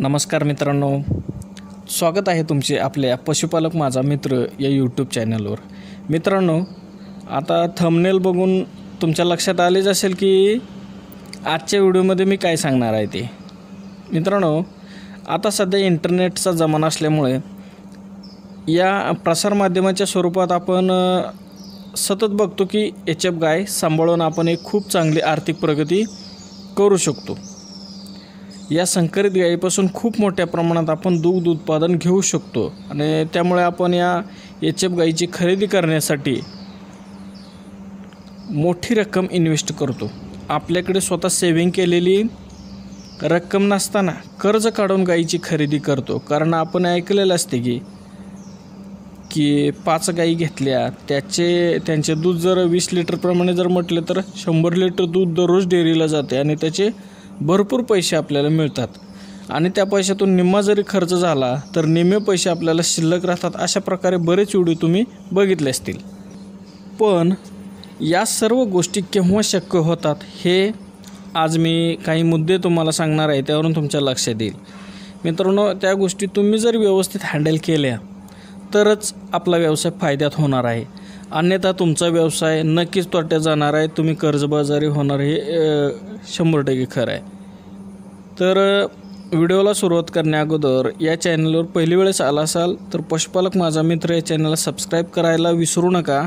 नमस्कार मित्रांनो. स्वागत आहे तुमचे आपल्या पशुपालक माझा मित्र या यूट्यूब चॅनलवर मित्रांनो आता थंबनेल बघून तुमच्या लक्षात आलेच असेल की आजच्या व्हिडिओमध्ये मी काय सांगणार आहे ते. मित्रांनो आता सध्या इंटरनेटचा जमाना असल्यामुळे या प्रसारमाध्यमाच्या स्वरूपात आपण सतत बघतो की एच एफ गाय सांभाळून आपण एक खूप चांगली आर्थिक प्रगती करू शकतो. या संकरित गायीपासून खूप मोठ्या प्रमाणात आपण दूध उत्पादन घेऊ शकतो. आणि त्यामुळे आपण या एच एफ गायीची खरेदी करण्यासाठी मोठी रक्कम इन्व्हेस्ट करतो. आपल्याकडे स्वतः सेविंग केलेली रक्कम नसताना कर्ज काढून गायीची खरेदी करतो. कारण आपण ऐकलेलं असते की की पाच गायी घेतल्या त्याचे त्यांचे दूध जर वीस लिटरप्रमाणे जर म्हटलं तर शंभर लिटर दूध दररोज डेअरीला जाते आणि त्याचे भरपूर पैसे आपल्याला मिळतात. आणि त्या पैशातून निम्मा जरी खर्च झाला तर निम्मे पैसे आपल्याला शिल्लक राहतात अशा प्रकारे बरेच व्हिडिओ तुम्ही बघितले असतील. पण या सर्व गोष्टी केव्हा शक्य होतात हे आज मी काही मुद्दे तुम्हाला सांगणार आहे त्यावरून तुमच्या लक्षात येईल. मित्रांनो त्या गोष्टी तुम्ही जर व्यवस्थित हँडल केल्या तरच आपला व्यवसाय फायद्यात होणार आहे. अन्यथा तुमचा व्यवसाय नक्कीच तोट्यात जाणार आहे. तुम्ही कर्जबाजारी होणार हे शंभर टक्के खरं आहे. तर व्हिडिओला सुरुवात करण्याअगोदर या चॅनलवर पहिली वेळेस आला असाल तर पशुपालक माझा मित्र या चॅनलला सबस्क्राईब करायला विसरू नका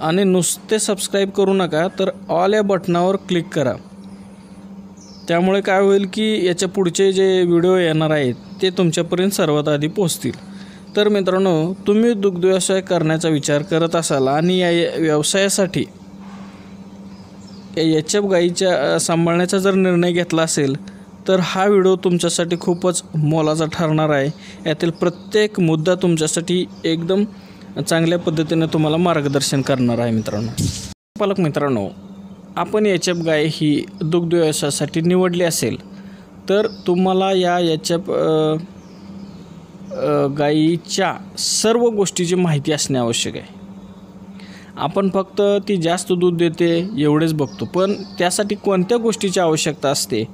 आणि नुसते सबस्क्राईब करू नका तर ऑल या बटनावर क्लिक करा. त्यामुळे काय होईल की याच्या पुढचे जे व्हिडिओ येणार आहेत ते तुमच्यापर्यंत सर्वात आधी पोहोचतील. तर मित्रांनो तुम्ही दुग्ध व्यवसाय करण्याचा विचार करत असाल आणि या व्यवसायासाठी एच एफ गाईच्या सांभाळण्याचा जर निर्णय घेतला असेल तर हा व्हिडिओ तुमच्यासाठी खूपच मोलाचा ठरणार आहे. यातील प्रत्येक मुद्दा तुमच्यासाठी एकदम चांगल्या पद्धतीने तुम्हाला मार्गदर्शन करणार आहे मित्रांनो. पालक मित्रांनो आपण एच एफ गाय ही दुग्ध व्यवसायासाठी निवडली असेल तर तुम्हाला या एच एफ गाईच्या सर्व गोष्टीची माहिती असणे आवश्यक आहे. आपण फक्त ती जास्त दूध देते एवढेच बघतो. पण त्यासाठी कोणत्या गोष्टीची आवश्यकता असते?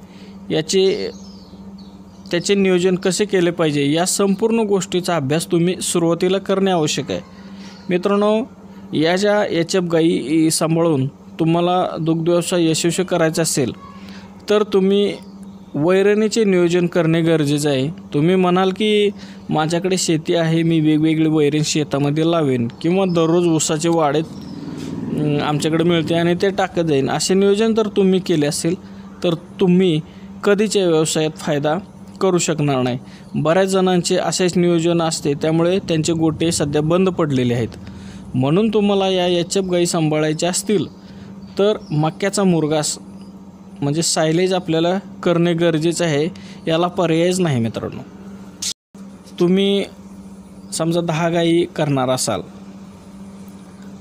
याचे त्याचे नियोजन कसे केले पाहिजे? या संपूर्ण गोष्टीचा अभ्यास तुम्ही सुरुवातीला करणे आवश्यक आहे. मित्रांनो या ज्या एच एफ गाई सांभाळून तुम्हाला दुग्ध व्यवसाय यशस्वी करायचा असेल तर तुम्ही वैरणीचे नियोजन करणे गरजेचं आहे. तुम्ही म्हणाल की माझ्याकडे शेती आहे मी वेगवेगळे वैरण शेतामध्ये लावेन किंवा दररोज ऊसाचे वाढेत आमच्याकडे मिळते आणि ते टाकत जाईन. असे नियोजन जर तुम्ही केले असेल तर तुम्ही कधीच्या व्यवसायात फायदा करू शकणार नाही. बऱ्याच जणांचे असेच नियोजन असते त्यामुळे त्यांचे गोटे सध्या बंद पडलेले आहेत. म्हणून तुम्हाला या एच एफ गाई सांभाळायच्या असतील तर मक्याचा मुरगास म्हणजे सायलेज आपल्याला करणे गरजेचं आहे याला पर्यायच नाही मित्रांनो. तुम्ही समजा दहा गाई करणार असाल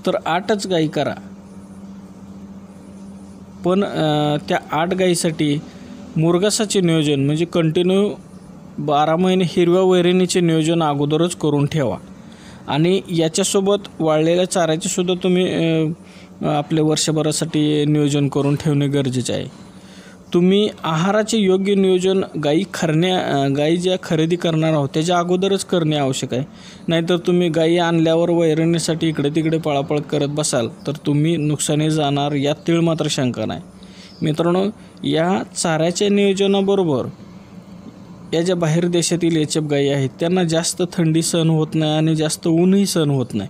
तर आठच गाई करा. पण त्या आठ गाईसाठी मुरगासाचे नियोजन म्हणजे कंटिन्यू बारा महिने हिरव्या वैरणीचे नियोजन अगोदरच करून ठेवा. आणि याच्यासोबत वाळलेल्या चाऱ्याचे सुद्धा तुम्ही आपल्या आपले वर्षभरासाठी नियोजन करून ठेवणे गरजेचे आहे. तुम्ही आहाराचे योग्य नियोजन गाई खरण्या गाई ज्या खरेदी करणार आहोत त्याच्या अगोदरच करणे आवश्यक आहे. नाहीतर तुम्ही गाई आणल्यावर वैरणीसाठी इकडे तिकडे पळापळ करत बसाल तर तुम्ही नुकसानी जाणार यात तीळ मात्र शंका नाही. मित्रांनो या चाऱ्याच्या नियोजनाबरोबर या ज्या बाहेर देशातील एच एफ गायी आहेत त्यांना जास्त थंडी सहन होत नाही आणि जास्त ऊनही सहन होत नाही.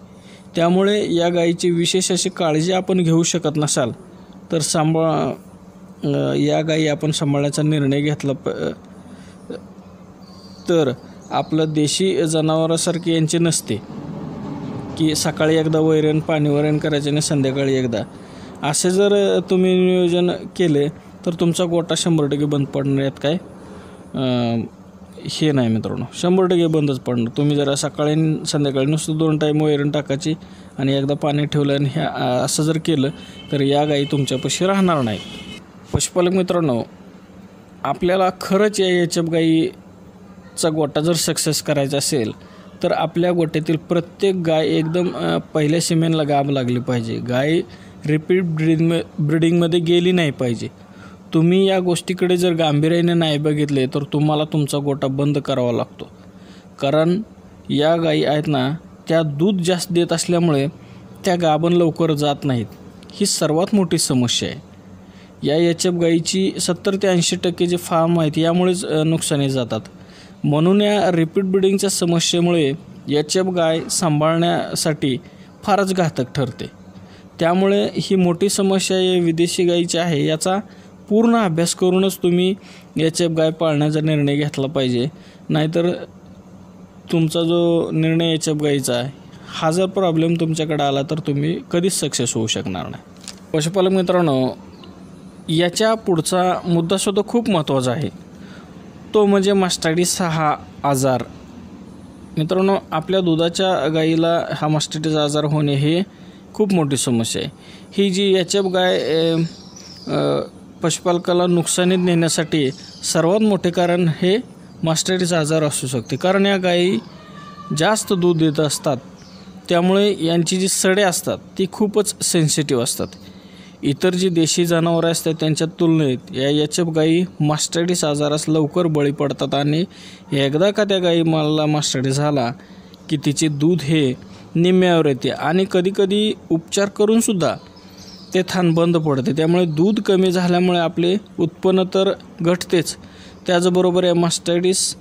त्यामुळे या गायीची विशेष अशी काळजी आपण घेऊ शकत नसाल तर सांभाळ या गायी आपण सांभाळण्याचा निर्णय घेतला प तर आपलं देशी जनावरासारखी यांची नसते की सकाळी एकदा वैरण पाणी वैरण करायचे आणि संध्याकाळी एकदा. असे जर तुम्ही नियोजन केले तर तुमचा गोटा शंभर टक्के बंद पडणार आहेत काय? हे नाही मित्रांनो. शंभर टक्के बंदच पडणार. तुम्ही जरा सकाळी संध्याकाळी नुसतं दोन टाईम वैरण टाकायची आणि एकदा पाणी ठेवलं आणि ह्या असं जर केलं तर या गायी तुमच्यापाशी राहणार नाहीत. पशुपालक मित्रांनो आपल्याला खरंच या एच एफ गाईचा गोटा जर सक्सेस करायचा असेल तर आपल्या गोट्यातील प्रत्येक गाय एकदम पहिल्या सिमेनला गाब लागली पाहिजे. गाय रिपीट ब्रीडिंग ब्रिडिंगमध्ये गेली नाही पाहिजे. तुम्ही या गोष्टीकडे जर गांभीर्याने नाही बघितले तर तुम्हाला तुमचा गोटा बंद करावा लागतो. कारण या गायी आहेत ना त्या दूध जास्त देत असल्यामुळे त्या गाभण लवकर जात नाहीत. ही सर्वात मोठी समस्या आहे. या एच एफ गाईची सत्तर ते ऐंशी टक्के जे फार्म आहेत यामुळेच नुकसानी जातात. म्हणून या रिपीट ब्रिडिंगच्या समस्येमुळे एच एफ गाय सांभाळण्यासाठी फारच घातक ठरते. त्यामुळे ही मोठी समस्या या विदेशी गायीची आहे याचा पूर्ण अभ्यास करूनच तुम्ही एच एफ गाय पाळण्याचा निर्णय घेतला पाहिजे. नाहीतर तुमचा जो निर्णय एच एफ गाईचा आहे हा जर प्रॉब्लेम तुमच्याकडे आला तर तुम्ही कधीच सक्सेस होऊ शकणार नाही. पशुपालक मित्रांनो याच्या पुढचा मुद्दासुद्धा खूप महत्त्वाचा आहे. तो म्हणजे मास्टायटिस हा आजार. मित्रांनो आपल्या दुधाच्या गाईला हा मास्टायटिस आजार होणे हे खूप मोठी समस्या आहे. ही जी एच एफ गाय पशुपालकाला नुकसानीत नेण्यासाठी सर्वात मोठे कारण हे मास्टायटिस आजार असू शकते. कारण या गायी जास्त दूध देत असतात. त्यामुळे यांची जी सडे असतात ती खूपच सेन्सिटिव्ह असतात. इतर जी देशी जनावरं असतात त्यांच्या तुलनेत या याच्या गायी मास्टायटिस आजारास लवकर बळी पडतात आणि एकदा का त्या गायी मला मास्टायटिस झाला की तिचे दूध हे निम्म्यावर येते. आणि कधीकधी उपचार करूनसुद्धा ते थान बंद पडते. त्यामुळे दूध कमी झाल्यामुळे आपले उत्पन्न तर घटतेच. त्याचबरोबर या मास्टायटिस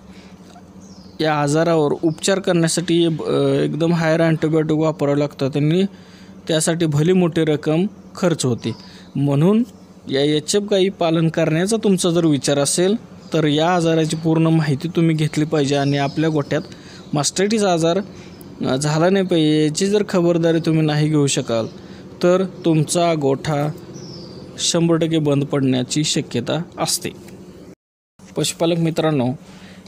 या आजारावर उपचार करण्यासाठी एकदम हायर अँटीबायोटिक वापरावं लागतात आणि त्यासाठी भली मोठी रक्कम खर्च होते. म्हणून या एच एफ गाई पालन करण्याचा तुमचा जर विचार असेल तर या आजाराची पूर्ण माहिती तुम्ही घेतली पाहिजे आणि आपल्या गोठ्यात मास्टायटिस आजार झाला नाही पाहिजे याची जर खबरदारी तुम्ही नाही घेऊ शकाल तर तुमचा गोठा शंभर टक्के बंद पडण्याची शक्यता असते. पशुपालक मित्रांनो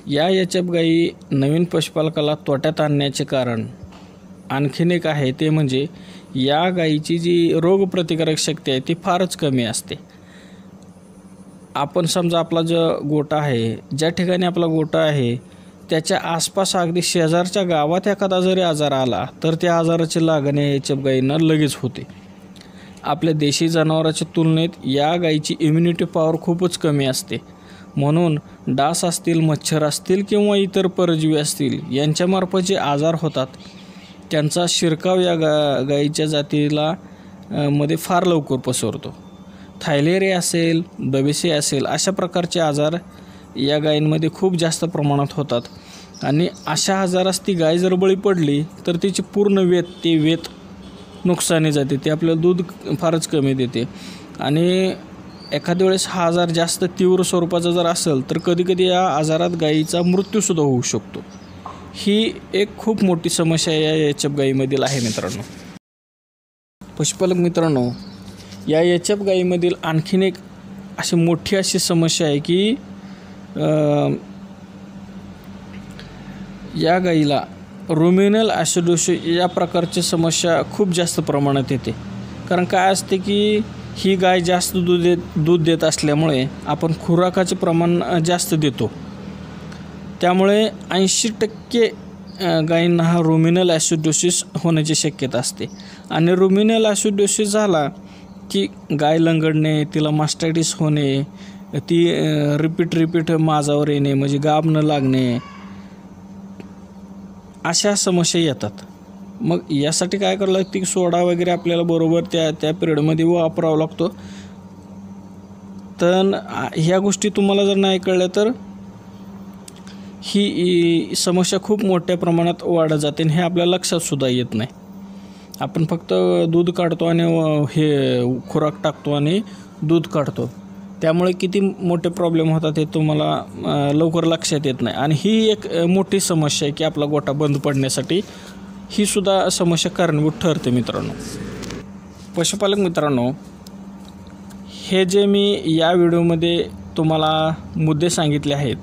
या एच गाई नवीन पशुपालकाला तोट्यात आणण्याचे कारण आणखीन एक आहे ते म्हणजे या गाईची जी रोगप्रतिकारक शक्ती आहे ती फारच कमी असते. आपण समजा आपला जो गोटा आहे ज्या ठिकाणी आपला गोटा आहे त्याच्या आसपास अगदी शेजारच्या गावात एखादा जरी आजार आला तर त्या आजाराची लागण या एच एफ गायींना लगेच होते. आपल्या देशी जनावराच्या तुलनेत या गायीची इम्युनिटी पॉवर खूपच कमी असते. म्हणून डास असतील मच्छर असतील किंवा इतर परजीवी असतील यांच्यामार्फत जे आजार होतात त्यांचा शिरकाव या गा गायीच्या जातीला मध्ये फार लवकर पसरतो. थायलेरिया असेल बबेसी असेल अशा प्रकारचे आजार या गायींमध्ये खूप जास्त प्रमाणात होतात. आणि अशा आजारास ती गाय जर बळी पडली तर तिची पूर्ण वेत ती वेत नुकसानी जाते. ते आपल्याला दूध फारच कमी देते. आणि एखाद्या वेळेस हा आजार जास्त तीव्र स्वरूपाचा जर असेल तर कधीकधी या आजारात गायीचा मृत्यूसुद्धा होऊ शकतो. ही एक खूप मोठी समस्या या एच एफ गायीमधील आहे मित्रांनो. पशुपालक मित्रांनो या एच एफ गायीमधील आणखीन एक अशी मोठी अशी समस्या आहे की या गाईला रुमिनल ॲसिडोसिस या प्रकारची समस्या खूप जास्त प्रमाणात येते. कारण काय असते की ही गाय जास्त दूध देत दूध देत असल्यामुळे आपण खुराकाचे प्रमाण जास्त देतो. त्यामुळे ऐंशी टक्के गायींना हा रुमिनल ॲसिडोसिस होण्याची शक्यता असते. आणि रुमिनल ॲसिडोसिस झाला की गाय लंगडणे तिला मास्टायटिस होणे ती रिपीट रिपीट माझावर येणे म्हणजे गाब न लागणे अशा समस्या येतात. मग यासाठी काय करावं लागतं? की सोडा वगैरे आपल्याला बरोबर त्या त्या पिरियडमध्ये वापरावा लागतो. तर ह्या गोष्टी तुम्हाला जर नाही कळल्या तर ही समस्या खूप मोठ्या प्रमाणात वाढत जाते आणि हे आपल्या लक्षातसुद्धा येत नाही. आपण फक्त दूध काढतो आणि हे खुराक टाकतो आणि दूध काढतो. त्यामुळे किती मोठे प्रॉब्लेम होतात हे तुम्हाला लवकर लक्षात येत नाही. आणि ही एक मोठी समस्या आहे की आपला गोठा बंद पडण्यासाठी ही सुद्धा समस्या कारणीभूत ठरते मित्रांनो. पशुपालक मित्रांनो हे जे मी या व्हिडिओमध्ये तुम्हाला मुद्दे सांगितले आहेत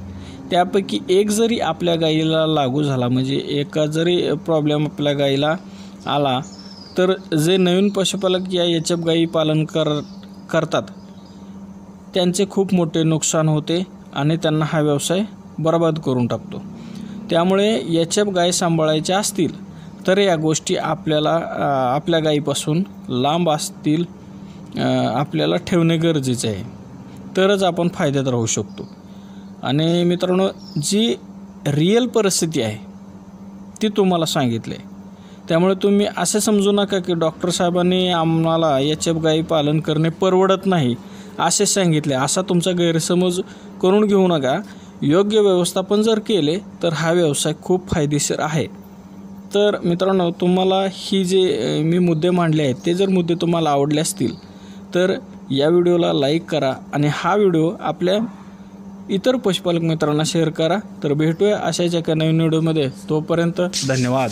त्यापैकी एक जरी आपल्या गाईला लागू झाला म्हणजे एका जरी प्रॉब्लेम आपल्या गाईला आला तर जे नवीन पशुपालक या एच एफ गाई पालन कर करतात त्यांचे खूप मोठे नुकसान होते आणि त्यांना हा व्यवसाय बरबाद करून टाकतो. त्यामुळे याच्या गाय सांभाळायच्या असतील तर या गोष्टी आपल्याला आपल्या गायीपासून लांब असतील आपल्याला ठेवणे गरजेचे आहे. तरच आपण फायद्यात राहू शकतो. आणि मित्रांनो जी रिअल परिस्थिती आहे ती तुम्हाला सांगितली आहे. त्यामुळे तुम्ही असे समजू नका की डॉक्टर साहेबांनी आम्हाला याच्या गायी पालन करणे परवडत नाही. असे सांगितले. असा तुमचा गैरसमज करून घेऊ नका. योग्य व्यवस्थापन जर केले तर हा व्यवसाय खूप फायदेशीर आहे. तर मित्रांनो तुम्हाला ही जे मी मुद्दे मांडले आहेत ते जर मुद्दे तुम्हाला आवडले असतील तर या व्हिडिओला लाईक करा आणि हा व्हिडिओ आपल्या इतर पशुपालक मित्रांना शेअर करा. तर भेटूया अशाच एका नवीन व्हिडिओमध्ये. तोपर्यंत धन्यवाद.